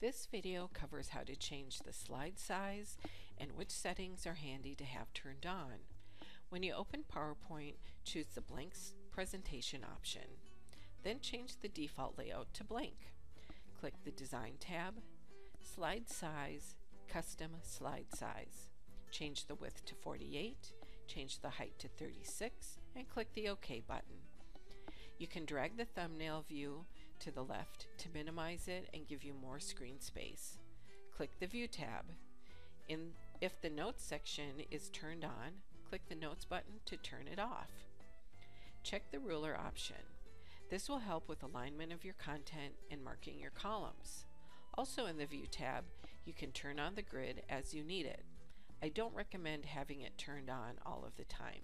This video covers how to change the slide size and which settings are handy to have turned on. When you open PowerPoint, choose the blank presentation option. Then change the default layout to blank. Click the Design tab, Slide Size, Custom Slide Size. Change the width to 48, change the height to 36, and click the OK button. You can drag the thumbnail view to the left to minimize it and give you more screen space. Click the View tab. In, if the Notes section is turned on, click the Notes button to turn it off. Check the ruler option. This will help with alignment of your content and marking your columns. Also in the View tab, you can turn on the grid as you need it. I don't recommend having it turned on all of the time.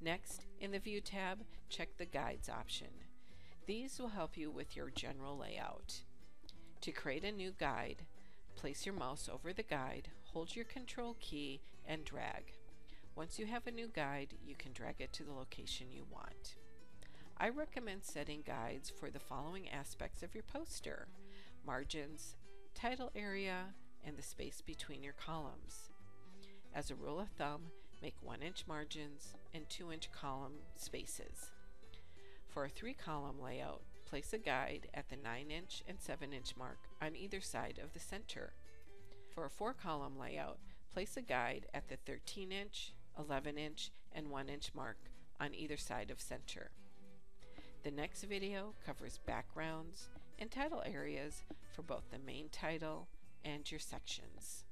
Next, in the View tab, check the Guides option. These will help you with your general layout. To create a new guide, place your mouse over the guide, hold your Control key, and drag. Once you have a new guide, you can drag it to the location you want. I recommend setting guides for the following aspects of your poster margins, title area, and the space between your columns. As a rule of thumb, make 1 inch margins and 2 inch column spaces. For a 3 column layout, place a guide at the 9 inch and 7 inch mark on either side of the center. For a 4 column layout, place a guide at the 13 inch, 11 inch, and 1 inch mark on either side of center. The next video covers backgrounds and title areas for both the main title and your sections.